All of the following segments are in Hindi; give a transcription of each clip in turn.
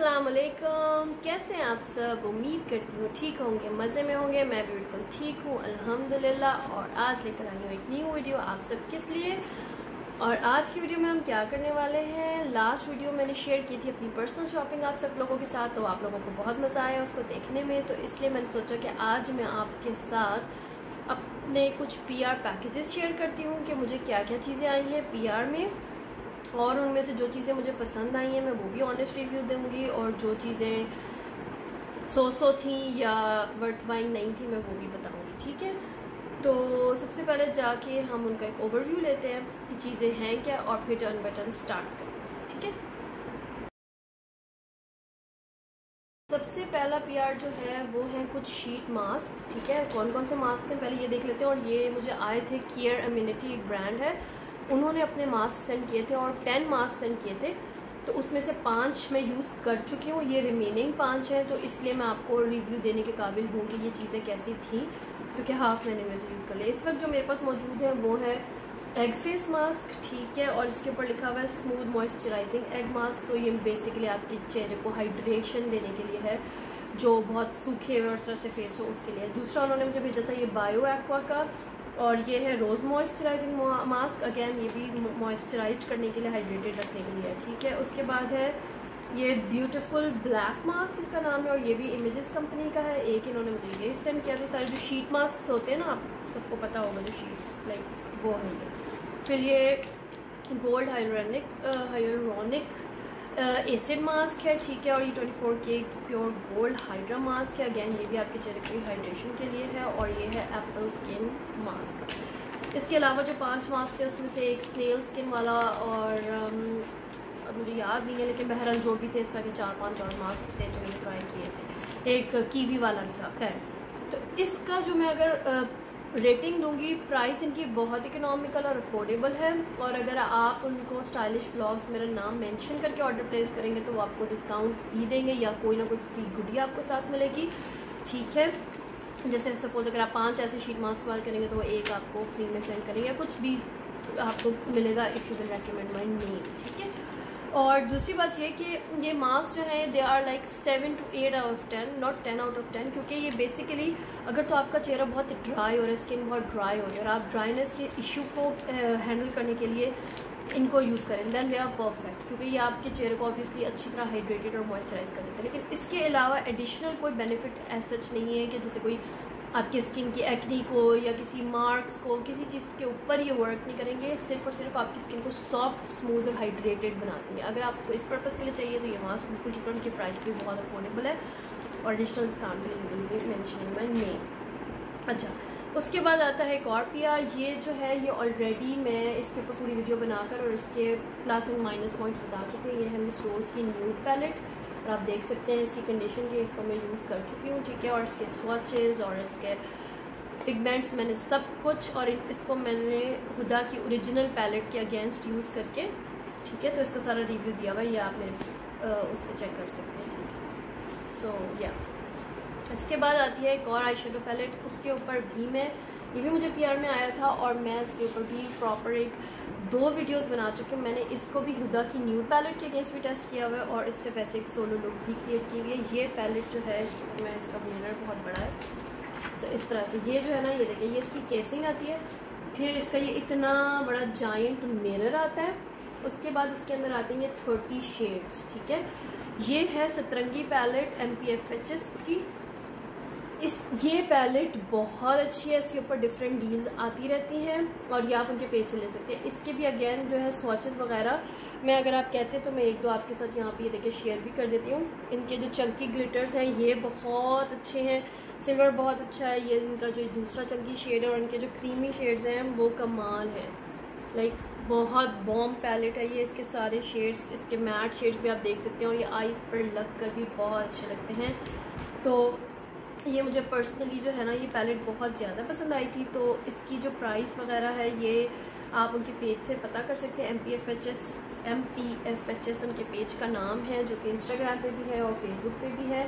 अस्सलाम वालेकुम कैसे हैं आप सब? उम्मीद करती हूँ ठीक होंगे, मज़े में होंगे। मैं भी बिल्कुल ठीक हूँ, अल्हम्दुलिल्लाह। और आज लेकर आई हूँ एक न्यू वीडियो आप सब किस लिए? और आज की वीडियो में हम क्या करने वाले हैं? लास्ट वीडियो मैंने शेयर की थी अपनी पर्सनल शॉपिंग आप सब लोगों के साथ तो आप लोगों को बहुत मज़ा आया उसको देखने में। तो इसलिए मैंने सोचा कि आज मैं आपके साथ अपने कुछ पी पैकेजेस शेयर करती हूँ कि मुझे क्या क्या चीज़ें आई हैं पी में। और उनमें से जो चीज़ें मुझे पसंद आई हैं, मैं वो भी ऑनेस्ट रिव्यू दूँगी और जो चीज़ें सो सो थी या वर्थ बाइंग नहीं थी, मैं वो भी बताऊँगी, ठीक है? तो सबसे पहले जाके हम उनका एक ओवरव्यू लेते हैं कि चीज़ें हैं क्या और फिर टर्न बाई टर्न स्टार्ट करते हैं, ठीक है? सबसे पहला पीआर जो है, वो है कुछ शीट मास्क ठीक है? कौन कौन से मास्क हैं? पहले ये देख लेते हैं और ये मुझे आए थे केयर इम्यूनिटी एक ब्रांड है। उन्होंने अपने मास्क सेंड किए थे और टेन मास्क सेंड किए थे तो उसमें से पाँच मैं यूज़ कर चुकी हूँ, ये रिमेनिंग पाँच है तो इसलिए मैं आपको रिव्यू देने के काबिल हूँ कि ये चीज़ें कैसी थी, क्योंकि हाफ़ मैंने में से यूज़ कर लिया। इस वक्त जो मेरे पास मौजूद है, वो है एग फेस मास्क ठीक है, और इसके ऊपर लिखा हुआ है स्मूथ मॉइस्चराइजिंग एग मास्क तो ये बेसिकली आपके चेहरे को हाइड्रेशन देने के लिए है, जो बहुत सूखे हुए और तरह से फेस हो, उसके लिए दूसरा उन्होंने मुझे भेजा था ये बायो एक्वा का और ये है रोज़ मॉइस्चराइजिंग मास्क अगेन ये भी मॉइस्चराइज करने के लिए हाइड्रेटेड रखने के लिए है ठीक है? उसके बाद है, ये ब्यूटीफुल ब्लैक मास्क इसका नाम है और ये भी इमेजेस कंपनी का है। एक इन्होंने मुझे ये सेंड किया था, सारे जो शीट मास्क होते हैं ना, आप सबको पता होगा जो शीट्स लाइक वो है फिर ये gold hyaluronic hyaluronic acid mask है ठीक है और ये 24 के प्योर गोल्ड हाइड्रा मास्क है. अगेन ये भी आपके चेहरे की हाइड्रेशन के लिए है और ये है एप्पल स्किन मास्क इसके अलावा जो पाँच मास्क है उसमें से एक स्नेल स्किन वाला और um, मुझे याद नहीं है लेकिन बहरहाल जो भी थे इस तरह के चार पाँच और मास्क थे जो मैंने ट्राई किए थे. एक कीवी वाला भी था खैर. तो इसका जो मैं अगर रेटिंग दूँगी प्राइस इनकी बहुत इकोनॉमिकल और अफोर्डेबल है। और अगर आप उनको स्टाइलिश ब्लॉग्स मेरा नाम मेंशन करके ऑर्डर प्लेस करेंगे तो वो आपको डिस्काउंट भी देंगे या कोई ना कोई फ्री गुडी आपको साथ मिलेगी। ठीक है? जैसे सपोज़ अगर आप पाँच ऐसे शीट मास्क बार करेंगे तो वो एक आपको फ्री में सेंड करेंगे। या कुछ भी आपको मिलेगा if you will recommend my name ठीक है? और दूसरी बात ये कि ये मास्क जो है they are like seven two eight out of ten not ten out of ten क्योंकि ये बेसिकली अगर तो आपका चेहरा बहुत ड्राई हो रहा है स्किन बहुत ड्राई हो रही है और आप ड्राइनेस के इशू को हैंडल करने के लिए इनको यूज़ करें देन दे आर परफेक्ट क्योंकि ये आपके चेहरे को ऑब्वियसली अच्छी तरह हाइड्रेटेड और मॉइस्चराइज कर देता है। लेकिन इसके अलावा एडिशनल कोई बेनिफिट ऐसा नहीं है कि जैसे कोई आपकी स्किन की एक्नी को या किसी मार्क्स को, किसी चीज़ के ऊपर ये वर्क नहीं करेंगे, सिर्फ़ और सिर्फ़ आपकी स्किन को सॉफ्ट स्मूथ और हाइड्रेटेड बनाती हैं। अगर आपको इस पर्पज़ के लिए चाहिए तो ये मास्क बिल्कुल ठीक उनकी प्राइस भी बहुत अफोर्डेबल है। और एडिशनल डिस्काउंट भी मैंशन माई नेम अच्छा उसके बाद आता है एक और पी आर ये जो है, ये ऑलरेडी मैं इसके ऊपर पूरी वीडियो बनाकर और इसके प्लस एंड माइनस पॉइंट्स बता चुकी हूँ। ये है मिस रोज़ की न्यू पैलेट और आप देख सकते हैं इसकी कंडीशन की, इसको मैं यूज़ कर चुकी हूँ, ठीक है? और इसके स्वचेज़ और इसके पिगमेंट्स मैंने सब कुछ और इसको मैंने खुदा की ओरिजिनल पैलेट के अगेंस्ट यूज़ करके, ठीक है? तो इसका सारा रिव्यू दिया हुआ है, ये आप मेरे उस पर चेक कर सकते हैं, ठीक है? सो या इसके बाद आती है एक और आई पैलेट उसके ऊपर भी मैं, ये भी मुझे पीआर में आया था और मैं इसके ऊपर भी प्रॉपर एक दो वीडियोस बना चुके हैं। मैंने इसको भी हुदा की न्यू पैलेट के अगेंस्ट भी टेस्ट किया हुआ है और इससे वैसे एक सोलो लुक भी क्रिएट की हुई है। ये पैलेट जो है मैं इसका मिरर बहुत बड़ा है। सो इस तरह से ये जो है ना, ये देखिए, ये इसकी केसिंग आती है। फिर इसका ये इतना बड़ा जाइंट मिरर आता है। उसके बाद इसके अंदर आते हैं ये थर्टी शेड्स ठीक है? ये है Satrangi palette M P F H S की। इस, ये पैलेट बहुत अच्छी है, इसके ऊपर डिफरेंट डील्स आती रहती हैं और ये आप उनके पेज से ले सकते हैं। इसके भी अगेन जो है स्वचेज वगैरह, मैं अगर आप कहते हैं तो मैं एक दो आपके साथ यहाँ पे ये देखिए शेयर भी कर देती हूँ। इनके जो चंकी ग्लिटर्स हैं, ये बहुत अच्छे हैं। सिल्वर बहुत अच्छा है, ये इनका जो दूसरा चंकी शेड है और इनके जो क्रीमी शेड्स हैं, वो कमाल है। लाइक बहुत बॉम पैलेट है ये, इसके सारे शेड्स इसके मैट शेड्स भी आप देख सकते हैं और ये आइस पर लग कर भी बहुत अच्छे लगते हैं। तो ये मुझे पर्सनली जो है ना, ये पैलेट बहुत ज़्यादा पसंद आई थी तो इसकी जो प्राइस वगैरह है, ये आप उनके पेज से पता कर सकते हैं M P F H S M P F H S उनके पेज का नाम है, जो कि इंस्टाग्राम पे भी है और फेसबुक पे भी है।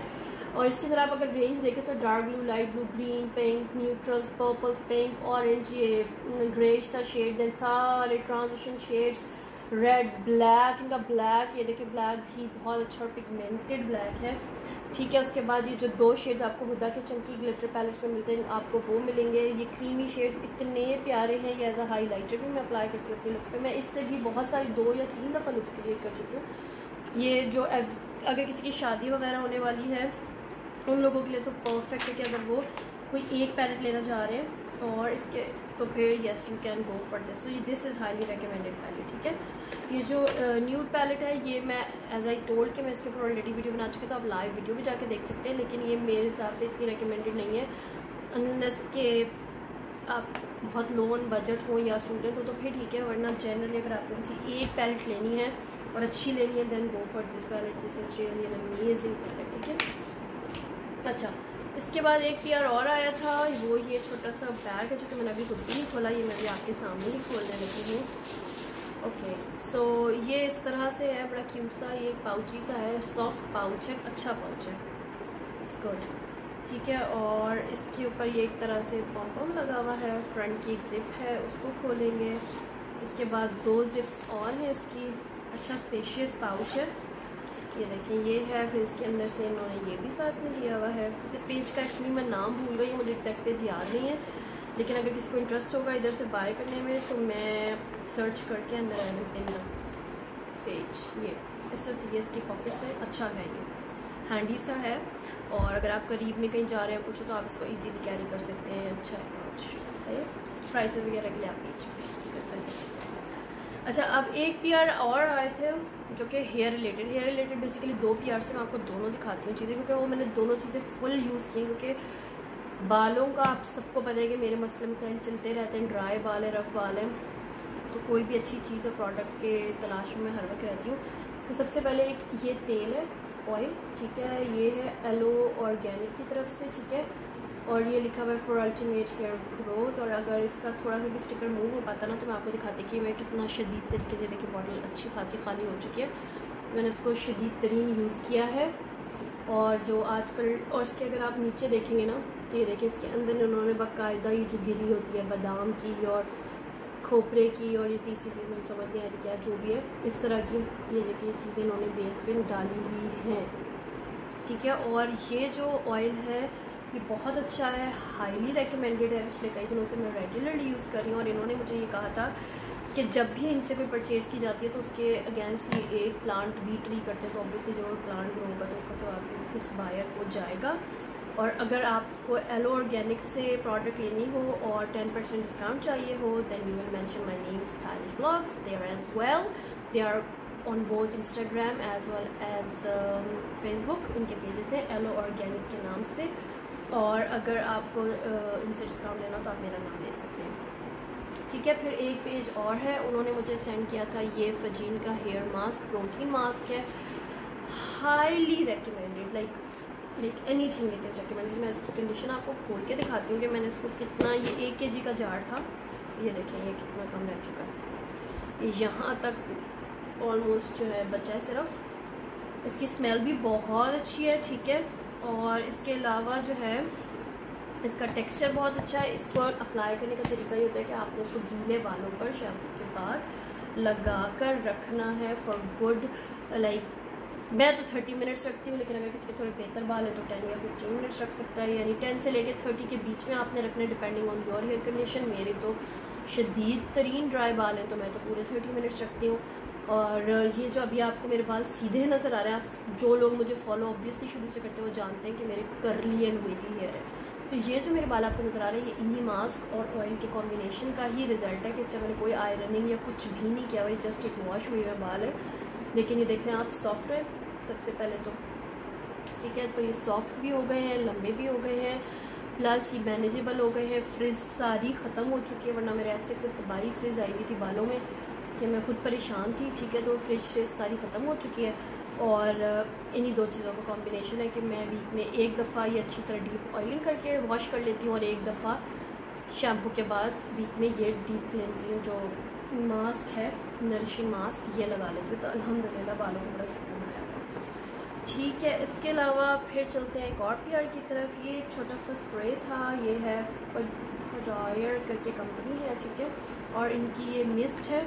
और इसके अंदर आप अगर रेंज देखें तो dark blue light blue green pink neutrals purples pink orange ये ग्रेश सा शेड दैन सारे ट्रांजिशन शेड्स रेड ब्लैक इनका ब्लैक ये देखिए ब्लैक भी बहुत अच्छा पिगमेंटेड ब्लैक है। ठीक है, उसके बाद ये जो दो शेड्स आपको हुदा के चंकी ग्लिटर पैलेट्स में मिलते हैं, आपको वो मिलेंगे। ये क्रीमी शेड्स इतने प्यारे हैं, ये एज अ हाईलाइटर भी मैं अप्लाई करती हूँ अपने लुक पे। मैं इससे भी बहुत सारी दो या तीन दफ़ा लुक्स क्रिएट कर चुकी हूँ। ये जो अगर किसी की शादी वगैरह होने वाली है, उन लोगों के लिए तो परफेक्ट है कि अगर वो कोई एक पैलेट लेना चाह रहे हैं और इसके तो फिर yes you can go for this so this is highly recommended palette ठीक है? ये जो न्यूड uh, पैलेट है ये मैं एज आई टोल्ड कि मैं इसके ऊपर ऑलरेडी वीडियो बना चुकी तो आप लाइव वीडियो भी जाके देख सकते हैं लेकिन ये मेरे हिसाब से इतनी रिकमेंडेड नहीं है। अनलेस के आप बहुत लोन बजट हो या स्टूडेंट हो तो फिर ठीक है वरना जनरली अगर आपको किसी एक पैलेट लेनी है और अच्छी लेनी है then go for this palette this is really amazing palette ठीक है? अच्छा इसके बाद एक पीआर और आया था। वो ये छोटा सा बैग है जो कि मैंने अभी खुद भी नहीं खोला, ये मैं भी आपके सामने ही खोलने लगी हूँ। ओके सो ये इस तरह से है, बड़ा क्यूट सा, ये पाउची सा है सॉफ्ट पाउच है अच्छा पाउच है। गुड ठीक है, और इसके ऊपर ये एक तरह से पॉम्पम लगा हुआ है फ्रंट की जिप है, उसको खोलेंगे। इसके बाद दो जिप्स और हैं इसकी। अच्छा स्पेशियस पाउच है। ये देखें, ये है, फिर इसके अंदर से इन्होंने ये भी साथ में दिया हुआ है। इस पेज का एक्चुअली मैं नाम भूल गई मुझे एग्जैक्ट पेज याद नहीं है। लेकिन अगर किसी को इंटरेस्ट होगा इधर से बाय करने में तो मैं सर्च करके अंदर एवरीथिंग पेज ये। इस तरह से ये इसकी पॉकेट से अच्छा है ये। हैंडी सा है। और अगर आप करीब में कहीं जा रहे हैं कुछ तो आप इसको इजीली कैरी कर सकते हैं। अच्छा है। कुछ सही प्राइस वगैरह के लिए आप पेज कर सकते हैं। अच्छा अब एक पी आर और आए थे जो कि hair related hair related basically दो पी आर से मैं आपको दोनों दिखाती हूँ चीज़ें, क्योंकि वो मैंने दोनों चीज़ें फुल यूज़ की क्योंकि बालों का आप सबको पता है कि मेरे मसले मसाइल चलते रहते हैं ड्राई बाल है रफ़ बाल है तो कोई भी अच्छी चीज़ है प्रोडक्ट के तलाश में हर वक्त रहती हूँ। तो सबसे पहले एक ये तेल है ऑयल ठीक है, ये है एलो ऑर्गेनिक की तरफ़ से, ठीक है और ये लिखा हुआ है फॉर अल्टीमेट हेयर ग्रोथ और अगर इसका थोड़ा सा भी स्टिकर मूव हो पाता ना तो मैं आपको दिखाती कि मैं कितना शदीद तरीके से देखिए बॉटल अच्छी खासी खाली हो चुकी है। मैंने इसको शदीद तरीन यूज़ किया है। और जो आजकल और इसके अगर आप नीचे देखेंगे ना तो ये देखिए इसके अंदर उन्होंने बाकायदा ये जो गिरी होती है, बादाम की और खोपरे की और ये तीसरी चीज़ मुझे समझ नहीं आ रही क्या, जो भी है, इस तरह की ये देखिए चीज़ें इन्होंने बेस पे डाली हुई हैं। ठीक है? और ये जो ऑयल है ये बहुत अच्छा है हाईली रिकमेंडेड है। पिछले कई दिनों से मैं रेगुलरली यूज़ कर रही हूँ और इन्होंने मुझे ये कहा था कि जब भी इनसे कोई परचेज़ की जाती है तो उसके अगेंस्ट ये एक प्लांट भी ट्री करते हैं। तो ऑब्वियसली जब प्लांट ग्रो होगा तो उसका सवाल उस बायर को जाएगा। और अगर आपको एलो ऑर्गेनिक से प्रोडक्ट लेनी हो और टेन परसेंट डिस्काउंट चाहिए हो then you will mention my name style blogs they are as well they are on both Instagram as well as Facebook इनके पेजेस हैं एलो ऑर्गेनिक के नाम से। और अगर आपको इनसे डिस्काउंट लेना तो आप मेरा नाम ले सकते हैं। ठीक है, फिर एक पेज और है। उन्होंने मुझे सेंड किया था, ये फजीन का हेयर मास्क प्रोटीन मास्क है। Highly recommended like like anything it is recommended मैं इसकी कंडीशन आपको खोल के दिखाती हूँ कि मैंने इसको कितना, ये एक के जी का जार था। ये देखें, ये कितना कम रह चुका है। यहाँ तक ऑलमोस्ट जो है बचा है सिर्फ़। इसकी स्मेल भी बहुत अच्छी है, ठीक है। और इसके अलावा जो है, इसका टेक्सचर बहुत अच्छा है। इसको अप्लाई करने का तरीका ये होता है कि आपने इसको गीले बालों पर शैम्पू के बाद लगा कर रखना है फॉर गुड लाइक मैं तो थर्टी मिनट्स रखती हूँ, लेकिन अगर किसी के थोड़े बेहतर बाल है तो टेन या फिफ्टीन मिनट्स रख सकता है। यानी टेन से लेकर थर्टी के बीच में आपने रखने depending on your hair condition मेरे तो शदीद तरीन ड्राई बाल हैं तो मैं तो पूरे थर्टी मिनट्स रखती हूँ। और ये जो अभी आपको मेरे बाल सीधे नज़र आ रहे हैं, आप जो लोग मुझे फॉलो ऑब्वियसली शुरू से करते हैं, वो जानते हैं कि मेरे करली एंड वेली हेयर है। तो ये जो मेरे बाल आपको नज़र आ रहे हैं, ये इन्हीं मास्क और ऑयल के कॉम्बिनेशन का ही रिज़ल्ट है कि इस टाइम मैंने कोई आयरनिंग या कुछ भी नहीं किया हुआ जस्ट एक वॉश हुई हुए बाल है। लेकिन ये देख आप सॉफ्ट है, सबसे पहले तो। ठीक है तो ये सॉफ्ट भी हो गए हैं, लंबे भी हो गए हैं प्लस ये मैनेजेबल हो गए हैं फ्रिज सारी ख़त्म हो चुकी है, वरना मेरे ऐसे कोई तबाही फ्रिज आई हुई थी बालों में। कि मैं खुद परेशान थी, ठीक है तो फ्रिज से सारी ख़त्म हो चुकी है और इन्हीं दो चीज़ों का कॉम्बिनेशन है कि मैं वीक में एक दफ़ा ये अच्छी तरह डीप ऑयलिंग करके वॉश कर लेती हूँ और एक दफ़ा शैम्पू के बाद वीक में ये डीप क्लेंजिंग जो मास्क है नरिशिंग मास्क ये लगा लेती हूँ। तो अलहमदिल्ला बालों को बड़ा सुकून आया ठीक है, इसके अलावा फिर चलते हैं एक और पी की तरफ़। ये छोटा सा स्प्रे था, ये है रॉयर करके कंपनी है, ठीक है, और इनकी ये मिस्ट है।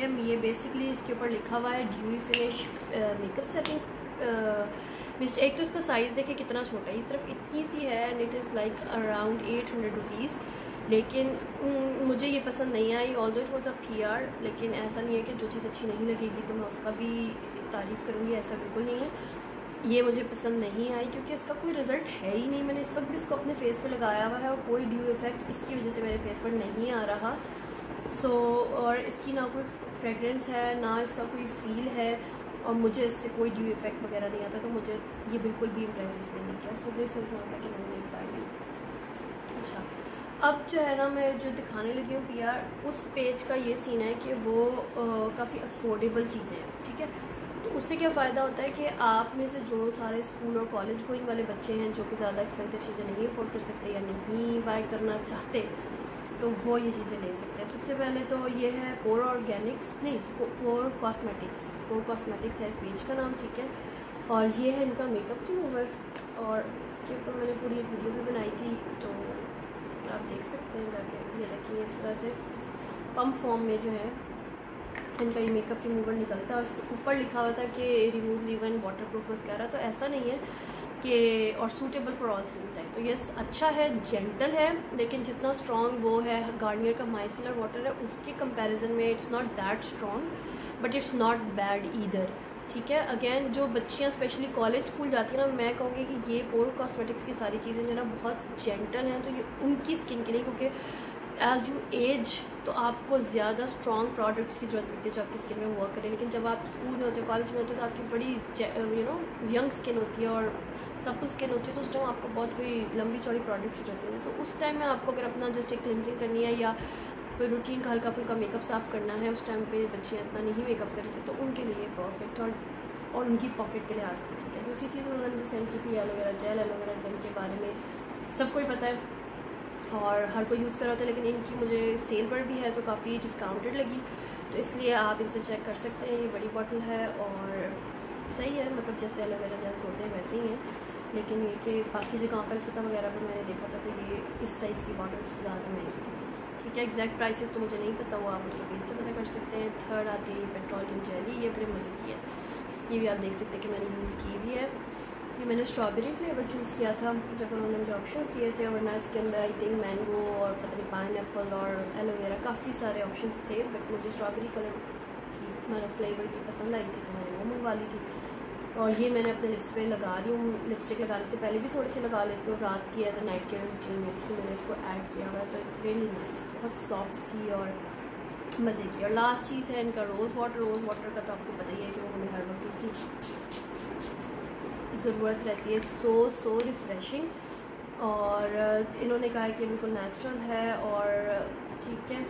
है ये बेसिकली इसके ऊपर लिखा हुआ है dewy finish makeup setting mist एक तो इसका साइज़ देखे कितना छोटा है इस तरफ़ इतनी सी है and it is like around eight hundred rupees लेकिन मुझे ये पसंद नहीं I although it was a P R लेकिन ऐसा नहीं है कि जो चीज़ अच्छी नहीं लगेगी तो मैं उसका भी तारीफ़ करूँगी ऐसा बिल्कुल नहीं है। ये मुझे पसंद नहीं आई क्योंकि इसका कोई रिज़ल्ट है ही नहीं। मैंने इस वक्त इसको अपने फेस पर लगाया हुआ है और कोई ड्यू इफ़ेक्ट इसकी वजह से मेरे फेस पर नहीं आ रहा। सो so, और इसकी ना कोई फ्रेगरेंस है, ना इसका कोई फील है और मुझे इससे कोई ड्यू इफ़ेक्ट वगैरह नहीं आता तो मुझे ये बिल्कुल भी इम्प्रेस नहीं किया सो दिस इज़ नॉट कि मैंने नहीं पाई अच्छा अब जो है ना, मैं जो दिखाने लगी हूँ पी उस पेज का ये सीन है कि वो काफ़ी अफोर्डेबल चीज़ें हैं, ठीक है? तो उससे क्या फ़ायदा होता है कि आप में से जो सारे स्कूल और कॉलेज गोइंग वाले बच्चे हैं, जो कि ज़्यादा एक्सपेंसिव चीज़ें नहीं अफोर्ड कर सकते या नहीं बाय करना चाहते तो वो ये चीज़ें ले सकते हैं। सबसे पहले तो ये है पोर ऑर्गेनिक्स नहीं पोर कॉस्मेटिक्स पोर कॉस्मेटिक्स है इस पेज का नाम, ठीक है। और ये है इनका मेकअप रिमूवर और इसके ऊपर मैंने पूरी एक वीडियो भी बनाई थी तो आप देख सकते हैं जाके, ये देखिए इस तरह से। पम्प फॉर्म में जो है, इनका ये मेकअप रिमूवर निकलता है। और उसके ऊपर लिखा हुआ था कि रिमूव इवन वाटर प्रूफ वगैरह तो ऐसा नहीं है। कि और suitable for all skin type तो यस अच्छा है जेंटल है, लेकिन जितना स्ट्रॉन्ग वो है गार्नियर का माइसिलर वाटर है, उसके कंपैरिजन में it's not that strong but it's not bad either ठीक है? अगेन जो बच्चियाँ स्पेशली कॉलेज स्कूल जाती हैं ना, मैं कहूँगी कि ये पोर कॉस्मेटिक्स की सारी चीज़ें जो है ना, बहुत जेंटल हैं तो ये उनकी स्किन के लिए, क्योंकि एज यू एज तो आपको ज़्यादा स्ट्रॉन्ग प्रोडक्ट्स की ज़रूरत पड़ती है जो आपकी स्किन में वर्क करें। लेकिन जब आप स्कूल में होते हो कॉलेज में होते हो तो आपकी बड़ी यू नो यंग स्किन होती है और सप्पल स्किन होती है तो उस टाइम आपको बहुत कोई लंबी चौड़ी प्रोडक्ट्स की ज़रूरत होती है। तो उस टाइम में आपको अगर अपना जस्ट एक क्लिनजिंग करनी है या कोई रूटीन का हल्का फुल्का मेकअप साफ़ करना है, उस टाइम पे बच्चे इतना नहीं मेकअप कर थे तो उनके लिए परफेक्ट और और उनकी पॉकेट के लिहाज से ठीक है। दूसरी चीज़ उन्होंने सेंड की थी एलोवेरा जेल एलोवेरा जेल के बारे में, सबको ही पता है। और हर कोई यूज़ कर रहा होता है, लेकिन इनकी मुझे सेल पर भी है तो काफ़ी डिस्काउंटेड लगी। तो इसलिए आप इनसे चेक कर सकते हैं, ये बड़ी बॉटल है और सही है मतलब जैसे एलोवेरा जेल्स होते हैं वैसे ही हैं। लेकिन ये कि बाकी जगहों पर सतह वगैरह पर मैंने देखा था तो ये इस साइज़ की बॉटल्स ज़्यादा महँगी थी। ठीक है एग्जैक्ट प्राइसेस तो मुझे नहीं पता वो आप उनके पेज से पता कर सकते हैं। थर्ड आती है पेट्रोलियम जेली ये बड़े मज़े की है। ये भी आप देख सकते हैं कि मैंने यूज़ की भी है। ये मैंने स्ट्रॉबेरी फ्लेवर चूज़ किया था, जब उन्होंने मुझे ऑप्शन दिए थे, वरना इसके अंदर आई थिंक मैंगो और पता नहीं पाइन और एलोवेरा काफ़ी सारे ऑप्शन थे बट मुझे स्ट्रॉबेरी कलर की मतलब फ्लेवर की पसंद आई थी तो मैंने वो मंगवा ली थी। और ये मैंने अपने लिप्स पे लगा रही हूँ लिपस्टिक लगाने से पहले भी थोड़ी सी लगा लेती हूँ, रात की या एज नाइट केयर रूटीन में कि मैंने इसको ऐड किया हुआ है तो इट्स रियली नाइस बहुत सॉफ्ट सी और मज़े की। और लास्ट चीज़ है इनका रोज़ वाटर रोज़ वाटर का तो आपको पता ही है कि वो हमें हर वक्त उसकी ज़रूरत रहती है. सो सो रिफ़्रेशिंग और इन्होंने कहा है कि बिल्कुल नेचुरल है और ठीक है.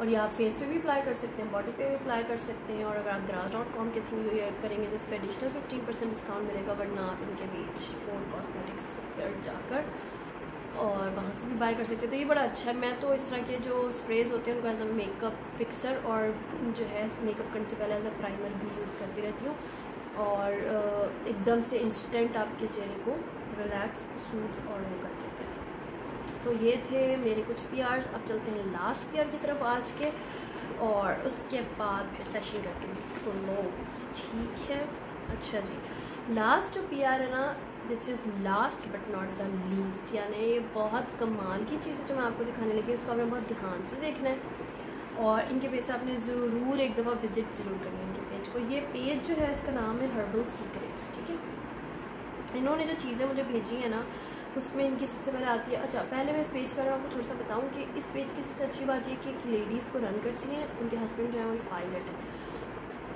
और ये आप फेस पे भी अप्लाई कर सकते हैं बॉडी पे भी अप्लाई कर सकते हैं और अगर आप दराज डॉट कॉम के थ्रू ये करेंगे तो इस पर एडिशनल फिफ्टीन परसेंट डिस्काउंट मिलेगा वरना आप इनके बीच फ़ोन कॉस्मेटिक्स पर जाकर और वहाँ से भी बाय कर सकते हैं. तो ये बड़ा अच्छा है. मैं तो इस तरह के जो स्प्रेज होते हैं, उनको एज अ मेकअप फिक्सर और जो है मेकअप करने से पहले एज अ प्राइमर भी यूज़ करती रहती हूँ. और एकदम से इंस्टेंट आपके चेहरे को रिलैक्स सूट और वो कर देते हैं। तो ये थे मेरे कुछ पी अब चलते हैं लास्ट पी की तरफ़ आज के और उसके बाद फिर सेशन करके क्लोज ठीक है? अच्छा जी। लास्ट जो पी है ना this is last but not the least यानी ये बहुत कमाल की चीज़ है जो मैं आपको दिखाने लगी उसको आपने बहुत ध्यान से देखना है। और इनके पेज से आपने ज़रूर एक दफ़ा विज़िट ज़रूर करनी है। को ये पेज जो है, इसका नाम है हर्बल सीक्रेट्स ठीक है? इन्होंने जो चीज़ें मुझे भेजी हैं ना, उसमें इनकी सबसे पहले आती है। अच्छा पहले मैं इस पेज पर आपको थोड़ा सा बताऊँ कि इस पेज की सबसे अच्छी बात ये कि एक लेडीज़ को रन करती हैं, उनके हस्बैंड जो है वो पायलट है।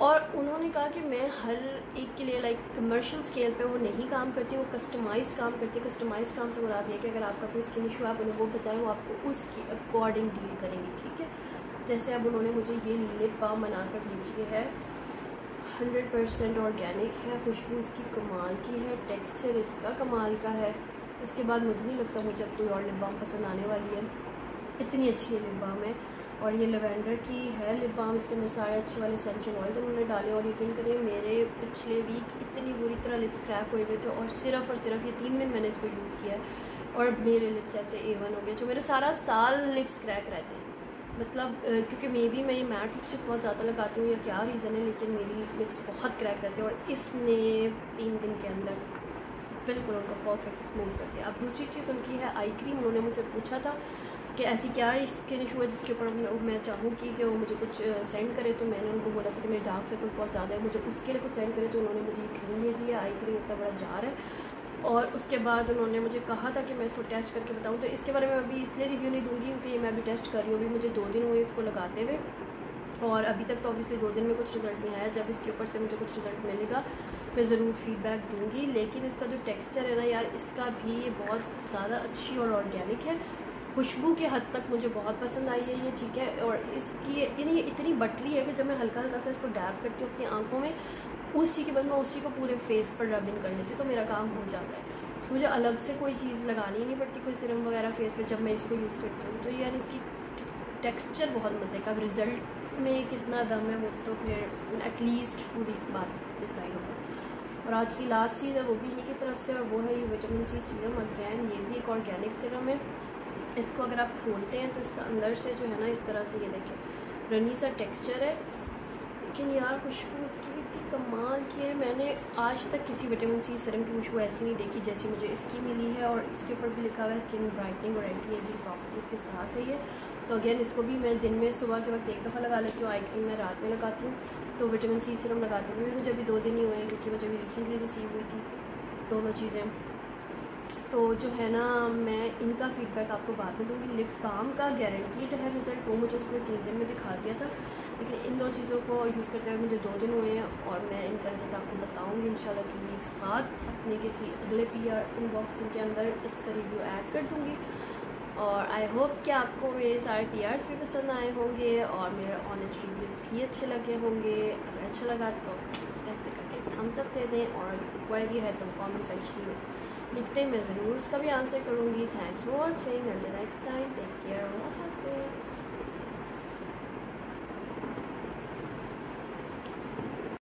और उन्होंने कहा कि मैं हर एक के लिए लाइक कमर्शियल स्केल पे वो नहीं काम करती, वो कस्टमाइज्ड काम करती है। कस्टमाइज्ड काम से बुलाती है कि अगर आपका कोई स्किन इशू है, आप उन्हें वो बताएँ, वो आपको उसकी अकॉर्डिंग डील करेंगी, ठीक है? जैसे अब उन्होंने मुझे ये लिप बाम बना कर भेजी है। हंड्रेड परसेंट ऑर्गेनिक है खुशबू इसकी कमाल की है टेक्सचर इसका कमाल का है। इसके बाद मुझे नहीं लगता मुझे अब कोई और लिप बाम पसंद आने वाली है। इतनी अच्छी है लिप बाम है। और ये लेवेंडर की है लिप बाम इसके अंदर सारे अच्छे वाले सेंशन ऑयल्स उन्होंने डाले और यकीन करें, मेरे पिछले वीक इतनी बुरी तरह लिप्स क्रैक हुए हुए थे और सिर्फ़ और सिर्फ़ ये तीन दिन मैंने इसको यूज़ किया है। और मेरे लिप्स ऐसे ए हो गए, जो मेरे सारा साल लिप्स क्रैक रहते हैं। मतलब क्योंकि मे भी मैं मैट लिपस्टिक बहुत ज़्यादा लगाती हूँ, या क्या रीज़न है, लेकिन मेरी लिप्स बहुत क्रैक रहती है और इसने तीन दिन के अंदर बिल्कुल उनको परफेक्ट स्मूथ कर दिया। अब दूसरी चीज़ उनकी है आई क्रीम उन्होंने मुझसे पूछा था कि ऐसी क्या स्किन इशू है जिसके ऊपर मैं चाहूँ कि वो मुझे कुछ सेंड करे। तो मैंने उनको बोला था कि मेरे डार्क सर्कल्स बहुत ज़्यादा है, मुझे उसके लिए कुछ सेंड करे। तो उन्होंने मुझे ये क्रीम भेजी है आई क्रीम इतना बड़ा जार है। और उसके बाद उन्होंने मुझे कहा था कि मैं इसको टेस्ट करके बताऊँ। तो इसके बारे में अभी इसलिए रिव्यू नहीं दूँगी क्योंकि मैं अभी टेस्ट कर रही हूँ। अभी मुझे दो दिन हुए इसको लगाते हुए। और अभी तक तो ऑब्वियसली दो दिन में कुछ रिज़ल्ट नहीं आया। जब इसके ऊपर से मुझे कुछ रिज़ल्ट मिलेगा, मैं ज़रूर फीडबैक दूँगी। लेकिन इसका जो टेक्सचर है ना यार, इसका भी ये बहुत ज़्यादा अच्छी और ऑर्गेनिक है। खुशबू के हद तक मुझे बहुत पसंद आई है ये, ठीक है? और इसकी यानी ये इतनी बटरी है कि जब मैं हल्का हल्का सा इसको डैप करती हूँ अपनी आँखों में उसी के बाद मैं उसी को पूरे फेस पर रब इन कर लेती हूँ तो मेरा काम हो जाता है। मुझे अलग से कोई चीज़ लगानी नहीं पड़ती, कोई सिरम वगैरह फेस पे जब मैं इसको यूज़ करती हूँ। तो यार इसकी टेक्सचर बहुत मज़े का रिज़ल्ट में कितना दम है वो तो फिर एटलीस्ट टू वीक्स बाद डिसाइड होगा। और आज की लास्ट चीज़ है वो भी इन्हीं की तरफ़ से, और वो है ये विटामिन सी सीरम अगैन ये भी एक ऑर्गेनिक सीरम है। इसको अगर आप खोलते हैं तो इसका अंदर से जो है ना, इस तरह से ये देखें रनी सा टेक्सचर है। लेकिन यार, खुशबू इसकी भी इतनी कमाल की है। मैंने आज तक किसी विटामिन सी सीरम की खुशबू ऐसी नहीं देखी जैसी मुझे इसकी मिली है और इसके ऊपर भी लिखा हुआ है स्किन ब्राइटनिंग और एंटी एजिंग प्रॉपर्टीज़ के साथ है ये। तो अगेन इसको भी मैं दिन में सुबह के वक्त एक दफ़ा लगा लेती हूँ आई क्रीम मैं रात में लगाती हूँ। तो विटामिन सी सीरम लगाती हूँ, मुझे अभी दो दिन ही हुए हैं क्योंकि मुझे अभी रिसेंटली रिसीव हुई थी दोनों चीज़ें। तो जो है ना, मैं इनका फीडबैक आपको बाद में दूँगी। लिप बाम का गारंटीड है रिज़ल्ट वो मुझे उसने तीन दिन में दिखा दिया था। लेकिन इन दो चीज़ों को यूज़ करते हुए मुझे दो दिन हुए हैं और मैं इनका रिज़ल्ट आपको बताऊँगी इन शाला टू वीक्स बाद अपने किसी अगले पी आर इनबॉक्सिंग के अंदर इसका रिव्यू ऐड कर दूँगी। और आई होप कि आपको मेरे सारे पी आर्स भी पसंद आए होंगे और मेरे ऑनेस्ट रिव्यूज़ भी अच्छे लगे होंगे। अगर अच्छा लगा तो ऐसे करके थम्स अप दे दें और क्वेरी है तो कमेंट सेक्शन में लिखते मैं ज़रूर उसका भी आंसर करूँगी। Thanks for watching next time